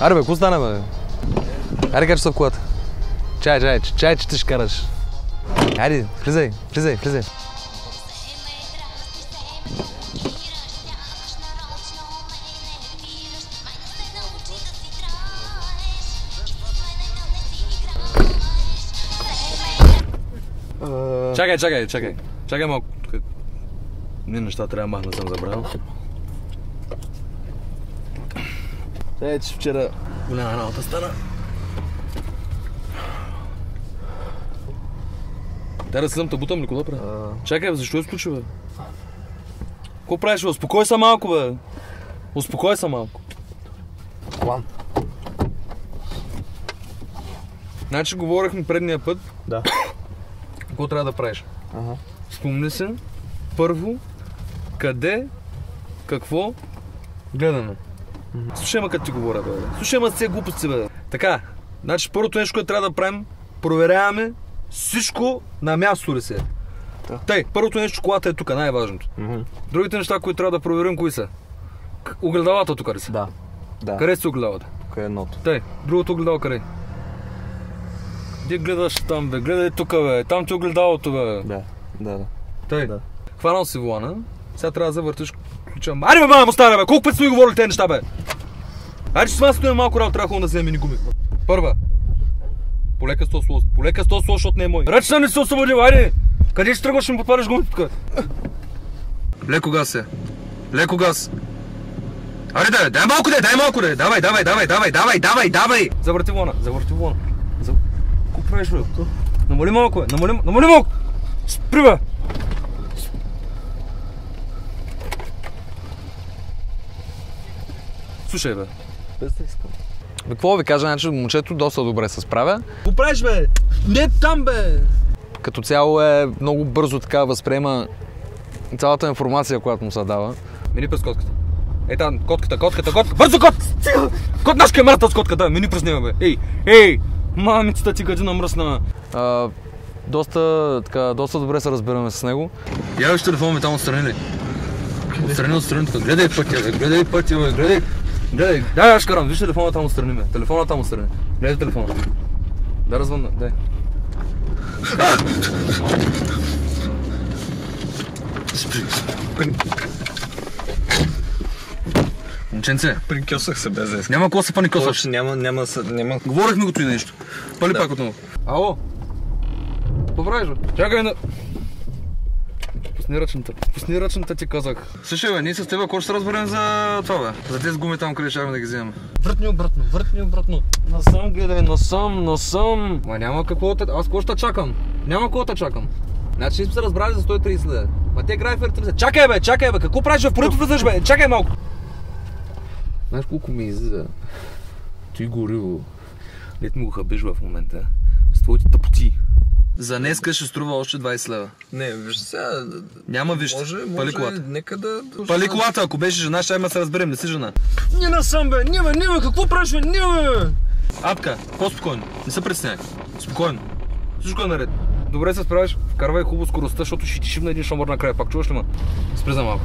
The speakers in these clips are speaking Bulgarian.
Аре бе, какво стана бе? Аре качи се в колата. Чай, чай, чай, че ти ще караш. Айде, влизай, влизай, влизай. Чакай, чакай, чакай. Чакай малко. Тук... Не неща трябва да махна, съм забравил. Е, че вчера голяма работа стана. Да, да седам, бутам ли кола, бре? Чакай, защо е случва, бе? Какво правиш, бе? Успокой се малко, бе. Успокой се малко. План. Значи говорихме предния път. Да. Какво трябва да правиш? Ага. Спомни се, първо, къде, какво гледаме. Слушай, ма като ти говоря, бе. Слушай, ма се глупости, бе. Така, значи първото нещо, което трябва да правим, проверяваме всичко на място ли се. Да. Тъй, първото нещо, колата е тук, най-важното. Другите неща, които трябва да проверим, кои са? Огледалата тук ли са? Да. да. Къде са огледалата? Къде е едното? Тъй, другото огледало къде? Ти гледаш там, бе, гледай тук, бе, там ти е огледалото, бе. Да, да, да. Тъй, да. хванал си вулана, сега трябва да завъртиш почвам. Аре, бе, мамо, стара, бе, колко пъти сме говорили тези неща, бе? Аре, че с вас има малко работа, трябва да вземе мини гуми. Първа. Полека с този. Полека с този защото не е мой. Ръчна не се освободил, аре! Къде ще тръгваш, ще ми подпариш гумите тук? Леко газ е. Леко газ. Аре, да, дай малко да, дай малко да. Давай, давай, давай, давай, давай, давай, давай. Завърти вона, завърти вона. Какво правиш, бе? Намали малко, бе. Намали, намали малко. Спри, бе. Слушай, бе. Без да. Бе, какво ви кажа, значи момчето доста добре се справя. Го правиш, бе! Не там, бе! Като цяло е много бързо така възприема цялата информация, която му се дава. Мини през котката. Ей там, котката, котката, котка! бързо кот! Кот наш камерата е с котката, да, мини през нея, бе. Ей, ей, мамицата ти гадина мръсна. А, доста, така, доста добре се разбираме с него. Я виж телефон ми там отстрани ли? Отстрани, отстрани, тук. Гледай пътя, бе, гледай пътя, бе, гледай. Дай, дай, аз карам. Виж телефона там отстрани ме. Телефона там отстрани. Гледай телефона. Да, развънна. Дай. Спри, спри. Момченце. Прикосах се без днес. Няма какво се паникосаш. Няма, няма, няма. Говорихме го той нещо. Пали да. пак отново. Ало. Поправиш, бе. Чакай на... Пусни ръчната. Пусни ръчната ти казах. Слушай, бе, ние с теб, ако ще се разберем за това, бе? За тези гуми там, къде ще да ги вземем. Въртни обратно, въртни обратно. Насам гледай, насам, насам. Ма няма какво да... Аз какво ще чакам? Няма какво да чакам. Значи сме се разбрали за 130 леда. Ма те грайфер 30. Чакай бе, чакай бе, какво правиш в полето влизаш бе? Чакай малко. Знаеш колко ми излиза? Ти гориво. Лет му го хабиш в момента. С твоите тъпоти. За днеска ще струва още 20 лева. Не, виж сега. Няма виж. Може, може, Пали колата. Нека да. Пали колата, ако беше жена, ще има се разберем, не си жена. Нина съм, бе, нива, нива, какво правиш, бе, нива, Апка, по-спокойно. Не се притесняй. Спокойно. Всичко е наред. Добре се справиш, вкарвай хубаво скоростта, защото ще ти шибна един шомър накрая. Пак чуваш ли ма? Спри за малко.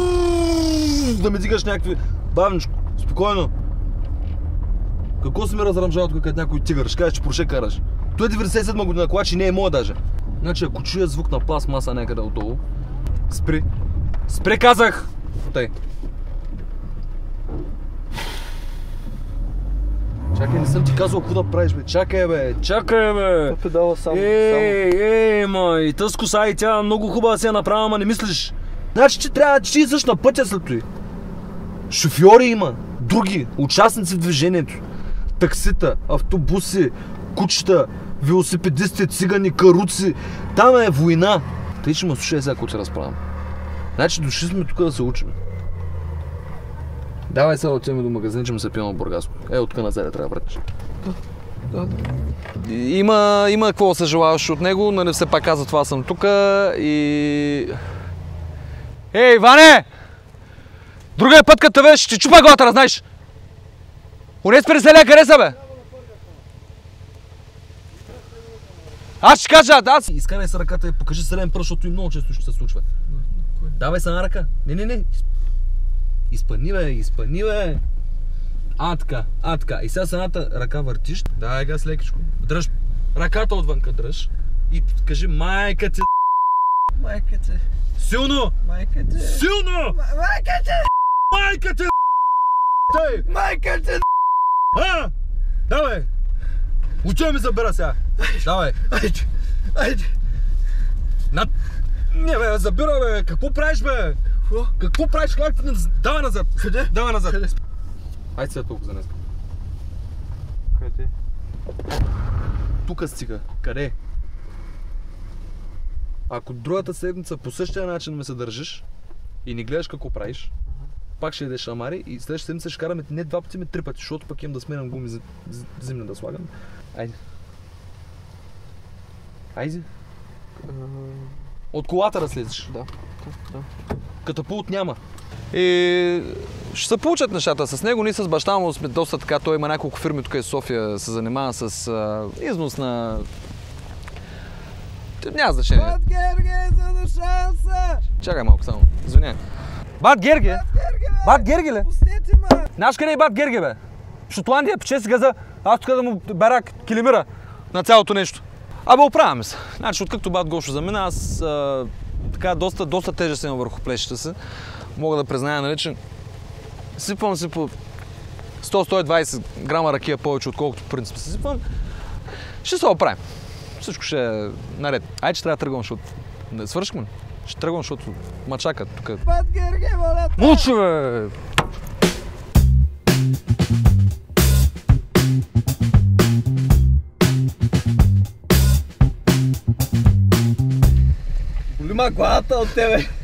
да ми дигаш някакви... Бавничко, спокойно. Какво сме разрамжава тук, като някой тигър? Ще кажеш, че Порше караш. Той е 97 година кола, че не е моя даже. Значи, ако чуя звук на пластмаса някъде отдолу, спри. Спри, казах! Тъй. Чакай, не съм ти казал какво да правиш, бе. Чакай, бе. Чакай, бе. Това педала само. Ей, ей, май! И тъс и тя много хубава си е я направя, ама не мислиш. Значи, че трябва да ти на пътя след това. Шофьори има, други, участници в движението. Таксита, автобуси, кучета, велосипедисти, цигани, каруци. Там е война. Тъй, че ме слушай сега, ако се разправям. Значи дошли сме тук да се учим. Давай сега отиваме до магазин, че ми се пием в Бургаско. Е, от тук назад трябва да вратиш. Има, има какво да се желаваш от него, нали все пак каза това съм тук и... Ей, Иване! Другия път като видиш, ще чупа главата, да знаеш! Унес при селя, къде са, бе? Аз ще кажа, аз... Изкарай с ръката и покажи среден пръст, защото и много често ще се случва. Давай с една ръка. Не, не, не. Изпъни, бе, изпъни, бе. А, така, а, така. И сега с едната ръка въртиш. Дай газ лекичко. Дръж ръката отвънка, дръж. И кажи, майка ти. Майка ти, Силно! майка ти, Силно! майка ти, Майка ти! Тъй! майка ти! А! Давай! Отиваме забера сега. Давай. Айде, айде. Над... Не бе, забира бе. Какво правиш бе? Какво? Какво правиш? Как ти... Давай назад. Къде? Давай назад. Къде? Айде сега толкова за днес. Къде? Тук стига. Къде? Ако другата седмица по същия начин ме се държиш и не гледаш какво правиш, пак ще идеш шамари и следващата седмица ще караме не два пъти, ми три пъти, защото пък имам да сменям гуми за, за зимни да слагам. Айде. Айде. От колата да слезеш. Да. Да. Катапулт няма. И ще се получат нещата с него. Ние с баща му сме доста така. Той има няколко фирми тук в София, се занимава с а, износ на... Няма значение. Бат Герге за шанса! Чакай малко само. Извиняй. Бат Герге? Герге, бе! Бат Герге ли? Пуснете ме! Знаеш къде е бат Герге, бе? В Шотландия пече си газа. Аз тук да му барак килимира на цялото нещо. Абе, оправяме се. Значи, откакто бат Гошо замина, аз а, така доста, доста тежест имам върху плещите си. Мога да призная, нали, че сипвам си по 100-120 грама ракия повече, отколкото по принцип си сипвам. Ще се оправим. Всичко ще е наред. Ай, че трябва да тръгвам, защото... Не свършихме? Ще тръгвам, защото ма чакат тук. Муче, бе! Боли ма главата от тебе!